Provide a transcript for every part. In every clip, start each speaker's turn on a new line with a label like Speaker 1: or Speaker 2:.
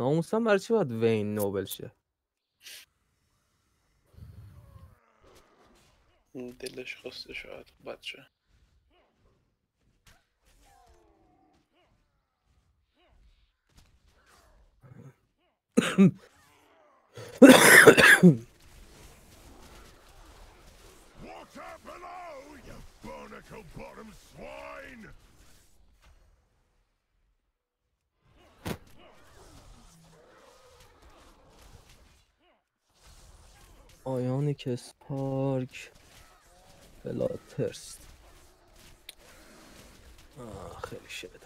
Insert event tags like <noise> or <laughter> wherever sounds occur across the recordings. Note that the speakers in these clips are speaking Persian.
Speaker 1: ناموسم برای چی باید وین نوبل شه
Speaker 2: دلش خواسته شاید بچه
Speaker 3: Water below, you barnacle bottom swine!
Speaker 1: آیونیک اسپارک بلاترست خیلی شده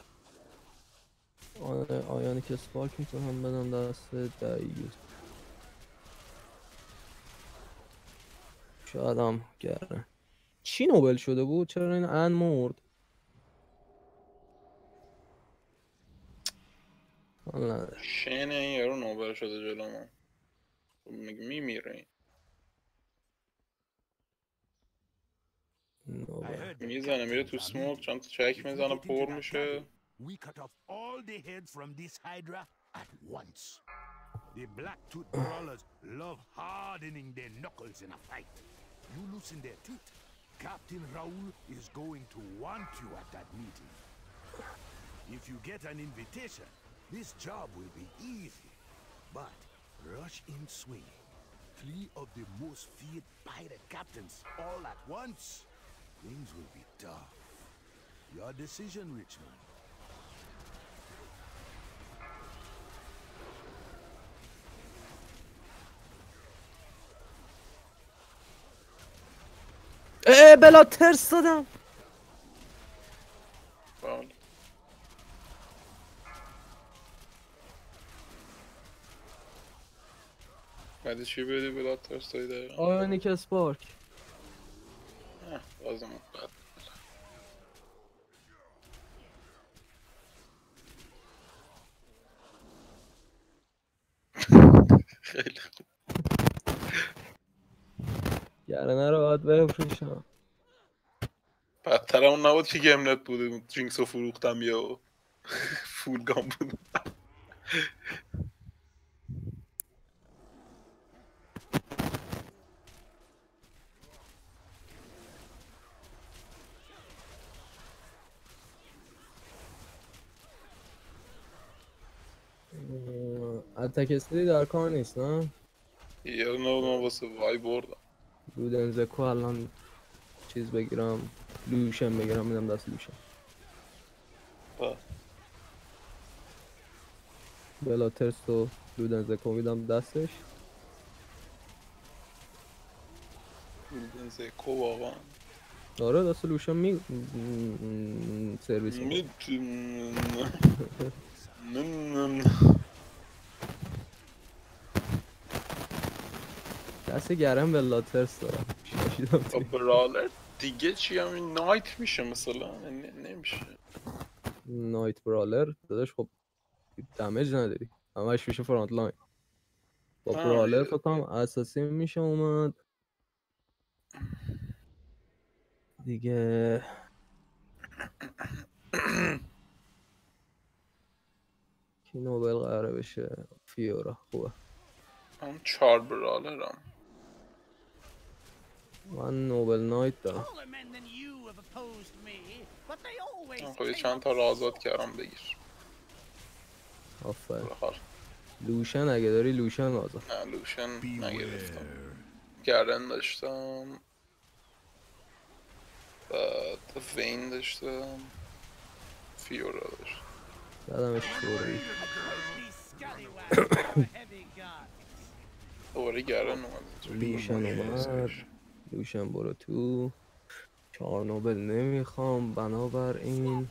Speaker 1: آیونیک اسپارک می‌تونم بدم دست دیوز شاید هم گره چی نوبل شده بود؟ چرا این ان مرد.
Speaker 2: شین این یارو نوبر شده جلو ما خب میمیره این. میزنه میره تو سموک چند تا چک میزنه پر میشه
Speaker 3: We cut off all the heads from this Hydra at once. The black-tooth <sighs> brawlers love hardening their knuckles in a fight. You loosen their teeth. Captain Raoul is going to want you at that meeting. If you get an invitation, this job will be easy. But rush in swinging. Three of the most feared pirate captains all at once. Things will be tough. Your decision, Richmond.
Speaker 1: Eee bela ters
Speaker 2: adam. Tamam. Mas deixa eu ver o
Speaker 1: Bill Atlas
Speaker 2: aí da. بازم بعد خیلی خوب.
Speaker 1: گرنه رو باید بفروشم.
Speaker 2: بدتر اون نبود که گمنت بود جینکس رو فروختم یا <laughs> فول گام بود
Speaker 1: اتک استری در کار نیست نه؟
Speaker 2: یه نو من واسه وای بردم.
Speaker 1: لودنزکو الان چیز بگیرم لوشن بگیرم میدم دست لوشن.
Speaker 2: با.
Speaker 1: بلاترس و لودنزکو میدم دستش.
Speaker 2: زیکو واقعا.
Speaker 1: آره دست لوشن می سرویس می‌کنه. <laughs> دست گرم بلاترس دارم.
Speaker 2: برالر دیگه چی هم نایت میشه مثلا؟ ن- نمیشه.
Speaker 1: نایت برالر؟ داداش خب دمیج نداری. همش میشه فرانت لاین. با برالر فکر کنم اساسی میشه اومد. دیگه کی نوبل قراره بشه؟ فیورا. خوبه.
Speaker 2: من چهار برالرم
Speaker 1: من نوبل نایت دارم
Speaker 4: Taller men than you have opposed me, but they always
Speaker 2: من خب یه
Speaker 4: came
Speaker 2: چند تا رو آزاد کردم بگیر. بخار.
Speaker 1: لوشن اگه داری لوشن آزاد.
Speaker 2: نه لوشن نگرفتم. گردن داشتم. بعد وین داشتم. فیورا داشتم.
Speaker 1: شوری
Speaker 4: our heavy guns.
Speaker 2: دوباره گردن اومد.
Speaker 1: لوشن اومد. لوشن برو تو چهار نوبل نمی‌خوام بنابراین.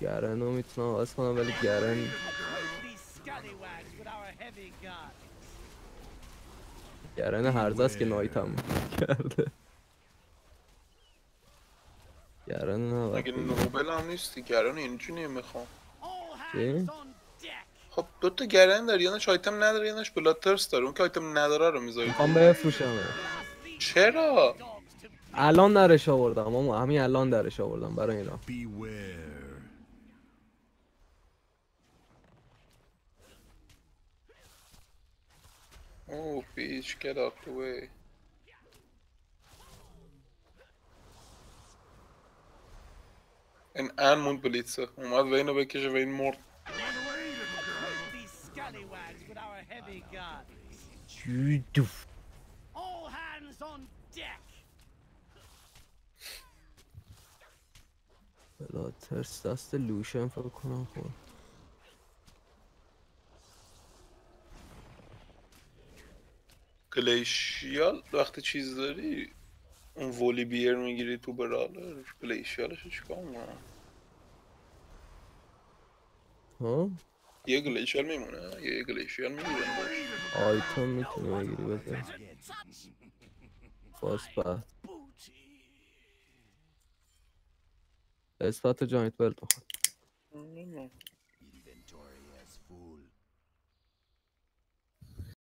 Speaker 1: گرن رو می‌تونم عوض کنم ولی گرن. گرن هرزه است که نایت هم کرده گرن نه وقتی-
Speaker 2: نوبل هم نیستی گردن اینجوری می‌خوام
Speaker 4: All
Speaker 1: چی؟
Speaker 2: خب دو تا گردن داره یانش آیتم نداره یانش بلاترس داره. اون که آیتم نداره رو می‌ذاری
Speaker 1: می‌خوام بفروشم.
Speaker 2: چرا؟
Speaker 1: الان درش آوردم اما همین الان درش آوردم برای اینا.
Speaker 2: Oh, bitch, get out the way. این ان موند بلیتسه. اومد و اینو بکشه و این مرد.
Speaker 4: All hands on deck.
Speaker 1: بلا ترس دست لوشن فکر کنم خب
Speaker 2: گلیشیال وقتی چیز داری اون ولی بیر می‌گیری تو برالر گلیشیالش چیکار می‌کنم
Speaker 1: ها
Speaker 2: یه گلیشیال میمونه یه گلیشیال می‌گیرن باش.
Speaker 1: آیتم می‌تونی بگیری بده باز بعد اثبات جایت بلد می‌خواد